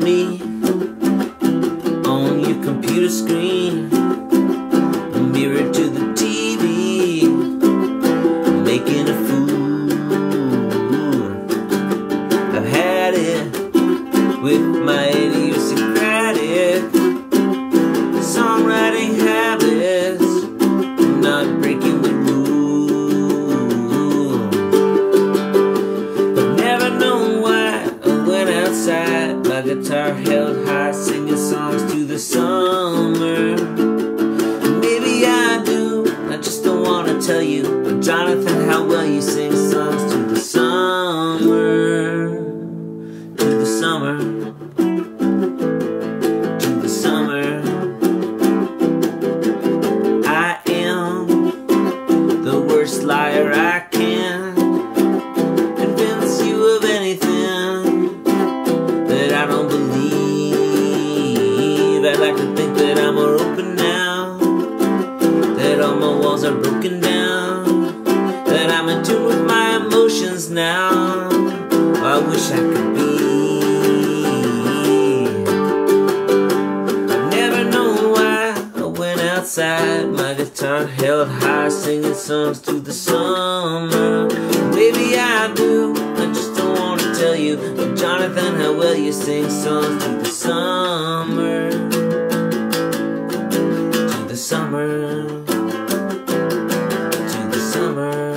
me on your computer screen, a mirror to the TV, making a fool. I've had it with my idiot. guitar held high, singing songs to the summer. Maybe I do, I just don't want to tell you. But Jonathan, how well you sing songs to the summer. To the summer. To the summer. I am the worst liar I can. To think that I'm more open now, that all my walls are broken down, that I'm in tune with my emotions now. I wish I could be. I've never known why I went outside, my guitar held high, singing songs to the summer. Maybe I do, I just don't want to tell you, Jonathan, how well you sing songs to the summer, to the summer.